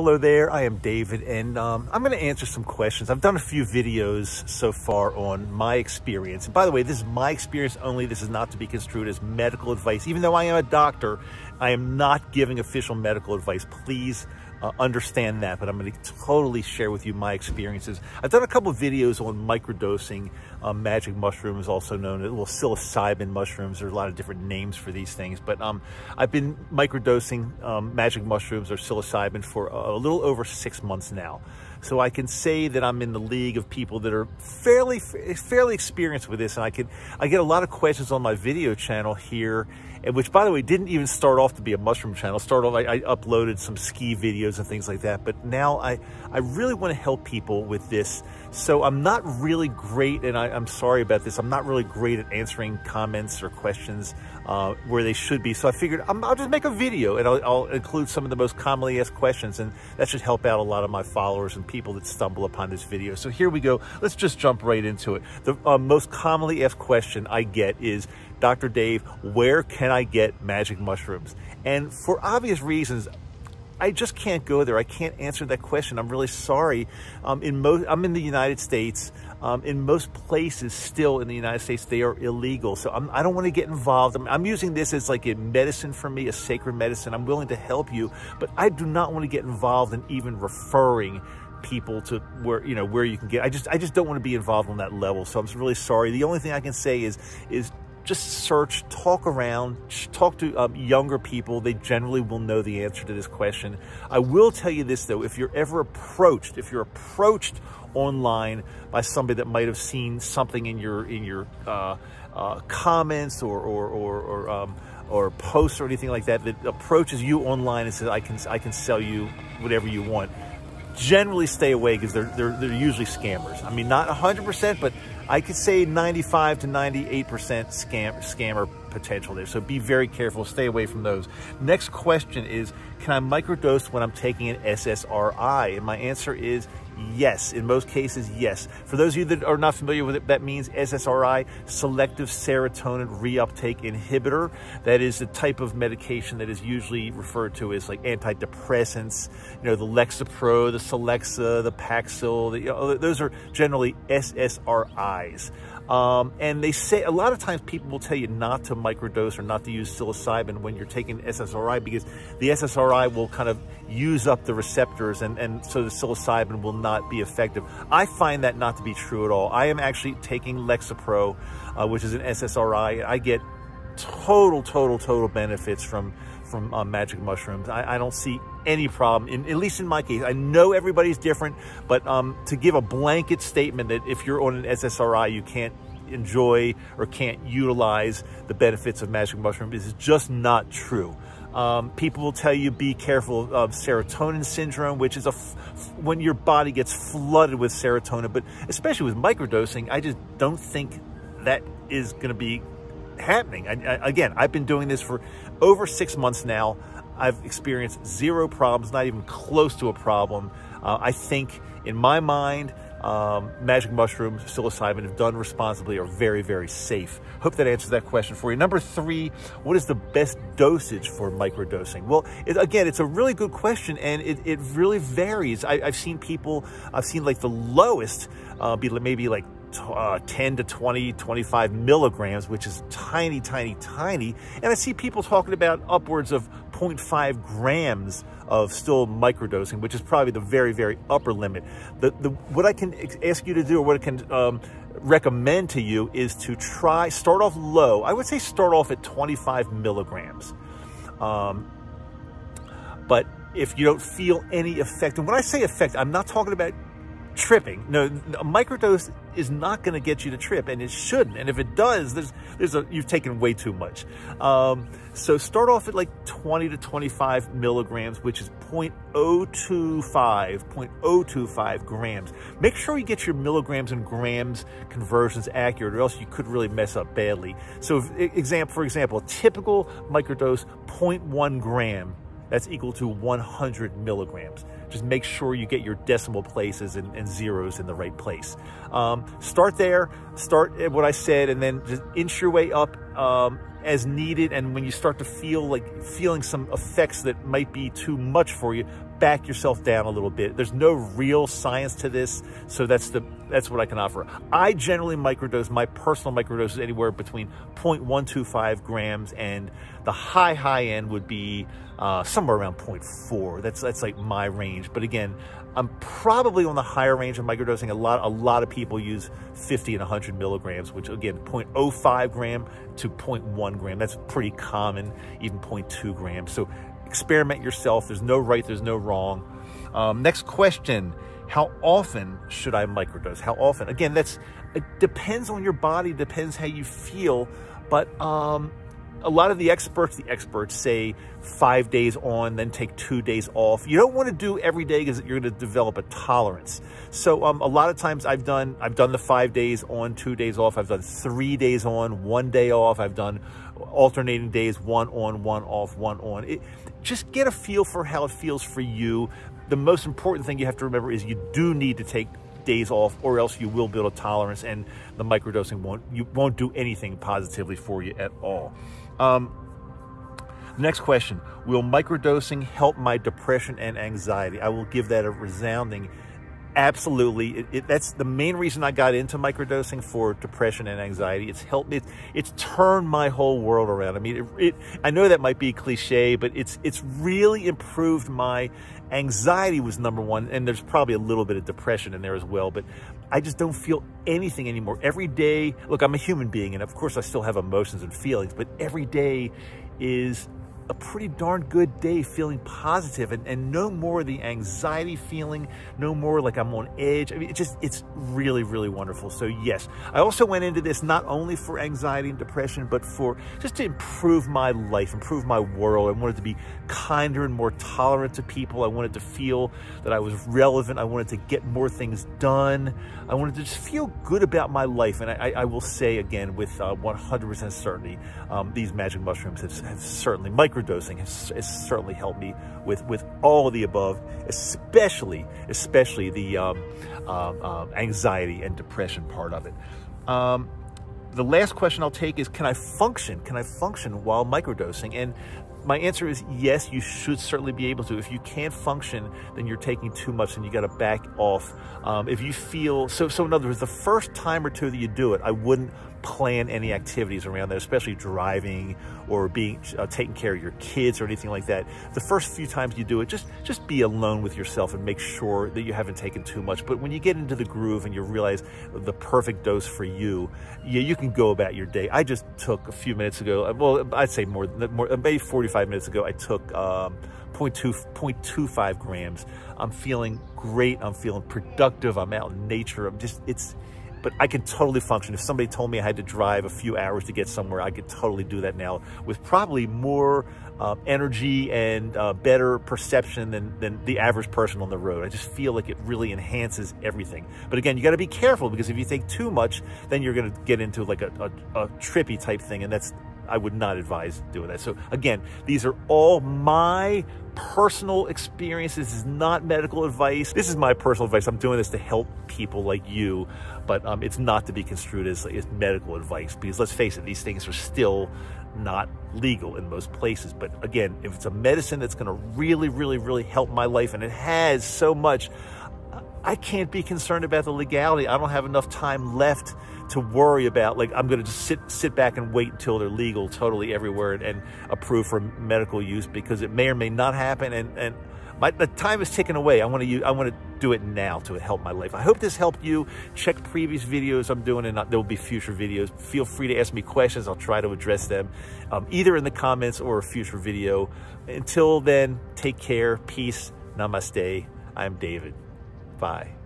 Hello there, I am David, and um, I'm going to answer some questions. I've done a few videos so far on my experience. And by the way, this is my experience only. This is not to be construed as medical advice. Even though I am a doctor, I am not giving official medical advice. Please uh, understand that, but I'm going to totally share with you my experiences. I've done a couple of videos on microdosing um, magic mushrooms, also known as well, psilocybin mushrooms. There's a lot of different names for these things, but um, I've been microdosing um, magic mushrooms or psilocybin for a little over six months now. So I can say that I'm in the league of people that are fairly fairly experienced with this, and I can I get a lot of questions on my video channel here and which by the way didn't even start off to be a mushroom channel. Started off I, I, uploaded some ski videos and things like that but now i i really want to help people with this. So i'm not really great and I, am sorry about this i'm not really great at answering comments or questions uh, where they should be. So i figured i will just make a video and I'll, I'll, include some of the most commonly asked questions and that should help out a lot of my followers and people that stumble upon this video so here we go let's just jump right into it the uh, most commonly asked question i get is Dr. Dave, where can I get magic mushrooms? And for obvious reasons, I just can't go there. I can't answer that question. I'm really sorry. Um, in most, I'm in the United States. Um, in most places, still in the United States, they are illegal. So I'm, I do not want to get involved. I'm, I'm, using this as like a medicine for me, a sacred medicine. I'm willing to help you, but I do not want to get involved in even referring people to where you know where you can get. I just I just don't want to be involved on that level. So I'm really sorry. The only thing I can say is is just search, talk around, talk to um, younger people. They generally will know the answer to this question. I will tell you this though, if you're ever approached, if you're approached online by somebody that might have seen something in your in your uh, uh, comments or or or, or, um, or posts or anything like that that approaches you online and says I can I can sell you whatever you want generally stay away because they're, they're, they're usually scammers. I mean, not 100%, but I could say 95 to 98% scam, scammer potential there. So be very careful, stay away from those. Next question is, can I microdose when I'm taking an SSRI? And my answer is Yes, in most cases, yes. For those of you that are not familiar with it, that means SSRI, selective serotonin reuptake inhibitor. That is the type of medication that is usually referred to as like antidepressants, you know, the Lexapro, the Celexa, the Paxil, the, you know, those are generally SSRIs. Um, and they say a lot of times people will tell you not to microdose or not to use psilocybin when you're taking SSRI because the SSRI will kind of use up the receptors and, and so the psilocybin will not be effective. I find that not to be true at all. I am actually taking Lexapro, uh, which is an SSRI. I get total, total, total benefits from from uh, magic mushrooms. I, I, don't see any problem, in, at least in my case. I know everybody's different, but um, to give a blanket statement that if you're on an SSRI, you can't enjoy or can't utilize the benefits of magic mushrooms is just not true. Um, people will tell you be careful of serotonin syndrome, which is a when your body gets flooded with serotonin, but especially with microdosing, I just don't think that is going to be happening. I, I, again, I've been doing this for over six months now. I've experienced zero problems, not even close to a problem. Uh, I think, in my mind, um, magic mushrooms, psilocybin, if done responsibly, are very, very safe. Hope that answers that question for you. Number three, what is the best dosage for microdosing? Well, it, again, it's a really good question, and it, it really varies. I, have seen people, I've seen like the lowest uh, be maybe like uh, 10 to 20, 25 milligrams, which is tiny, tiny, tiny. And I see people talking about upwards of 0.5 grams of still microdosing, which is probably the very, very upper limit. The, the, what I can ask you to do or what I can um, recommend to you is to try, start off low. I would say start off at 25 milligrams. Um, but if you don't feel any effect, and when I say effect, I'm not talking about tripping. No, a microdose is not going to get you to trip, and it shouldn't. And if it does, there's there's a you've taken way too much. Um, so start off at like 20 to 25 milligrams, which is 0.025, 0.025 grams. Make sure you get your milligrams and grams conversions accurate, or else you could really mess up badly. So, example for example, a typical microdose 0.1 gram that's equal to 100 milligrams. Just make sure you get your decimal places and, and zeros in the right place. Um, start there, start at what I said, and then just inch your way up. Um, as needed. And when you start to feel like feeling some effects that might be too much for you, back yourself down a little bit. There's no real science to this, so that's the that's what I can offer. I generally microdose. My personal microdose is anywhere between 0.125 grams, and the high high end would be uh, somewhere around 0.4. That's that's like my range. But again, I'm probably on the higher range of microdosing. A lot a lot of people use 50 and 100 milligrams, which again 0.05 gram to 0.1 gram. That's pretty common, even 0.2 grams. So experiment yourself. There's no right, there's no wrong. Um, next question, how often should I microdose? How often? Again, that's it depends on your body, depends how you feel, but um, a lot of the experts, the experts say five days on, then take two days off. You don't want to do every day because you're going to develop a tolerance. So um, a lot of times I've done, I've done the five days on, two days off. I've done three days on, one day off. I've done alternating days, one on, one off, one on. It, just get a feel for how it feels for you. The most important thing you have to remember is you do need to take days off or else you will build a tolerance and the microdosing won't you won't do anything positively for you at all um, next question. Will microdosing help my depression and anxiety? I will give that a resounding absolutely. It, it, that's the main reason i got into microdosing for depression and anxiety. It's helped me it's turned my whole world around. I mean it, i know that might be cliche but it's it's really improved my anxiety was number one and there's probably a little bit of depression in there as well but i just don't feel anything anymore. Every day look i'm a human being and of course i still have emotions and feelings but every day is a pretty darn good day feeling positive and, and no more of the anxiety feeling, no more like I'm on edge. I mean, it just, it's really, really wonderful. So yes, I also went into this not only for anxiety and depression, but for just to improve my life, improve my world. I wanted to be kinder and more tolerant to people. I wanted to feel that I was relevant. I wanted to get more things done. I wanted to just feel good about my life. And I, I will say again, with 100% uh, certainty, um, these magic mushrooms have, have certainly micro microdosing has, has, certainly helped me with, with all of the above, especially, especially the um, um, um, anxiety and depression part of it. Um, the last question I'll take is, can I function? Can I function while microdosing? And my answer is yes, you should certainly be able to. If you can't function, then you're taking too much and you got to back off. Um, if you feel, so, so in other words, the first time or two that you do it, I wouldn't plan any activities around that, especially driving or being uh, taking care of your kids or anything like that. The first few times you do it, just just be alone with yourself and make sure that you haven't taken too much. But when you get into the groove and you realize the perfect dose for you, yeah, you can go about your day. I just took a few minutes ago, uh, well, I'd say more, more maybe 45 minutes ago, I took um, 0.2, 0.25 grams. I'm feeling great. I'm feeling productive. I'm out in nature. I'm just, it's, but I can totally function. If somebody told me I had to drive a few hours to get somewhere, I could totally do that now with probably more uh, energy and uh, better perception than, than the average person on the road. I just feel like it really enhances everything. But again, you got to be careful because if you take too much, then you're going to get into like a, a, a trippy type thing, and that's I would not advise doing that. So again, these are all my personal experiences. This is not medical advice. This is my personal advice. I'm doing this to help people like you, but um, it's not to be construed as, as medical advice because let's face it, these things are still not legal in most places. But again, if it's a medicine that's going to really, really, really help my life, and it has so much, I can't be concerned about the legality. I don't have enough time left to worry about like I'm going to just sit sit back and wait until they're legal totally everywhere and, and approved for medical use because it may or may not happen and and my the time is ticking away. I want to I want to do it now to help my life. I hope this helped you. Check previous videos I'm doing and there will be future videos. Feel free to ask me questions. I'll try to address them um, either in the comments or a future video. Until then, take care, peace, namaste. I'm David. Bye.